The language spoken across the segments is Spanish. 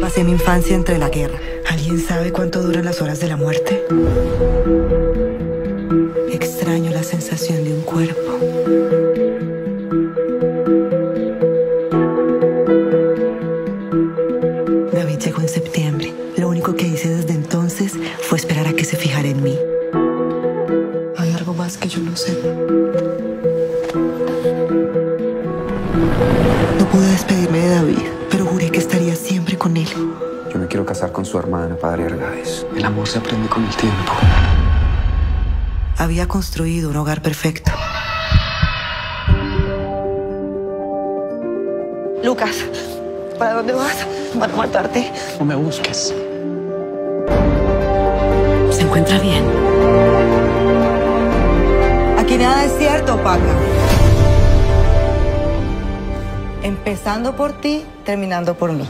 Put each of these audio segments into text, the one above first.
Pasé mi infancia entre la guerra. ¿Alguien sabe cuánto duran las horas de la muerte? Extraño la sensación de un cuerpo. David llegó en septiembre. Lo único que hice desde entonces fue esperar a que se fijara en mí. Hay algo más que yo no sé. No pude despedirme de David, pero juré que estaría siempre con él. Yo me quiero casar con su hermana, Padre Argáez. El amor se aprende con el tiempo. Había construido un hogar perfecto. Lucas, ¿para dónde vas? Van a matarte. No me busques. ¿Se encuentra bien? Aquí nada es cierto, Paca. Empezando por ti, terminando por mí.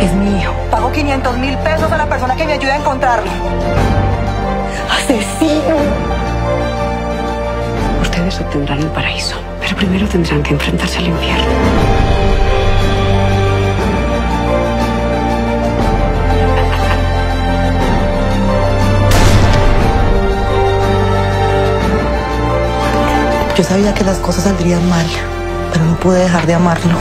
Es mi hijo. Pago 500 mil pesos a la persona que me ayude a encontrarlo. ¡Asesino! Ustedes obtendrán el paraíso, pero primero tendrán que enfrentarse al infierno. Yo sabía que las cosas saldrían mal, pero no pude dejar de amarlo.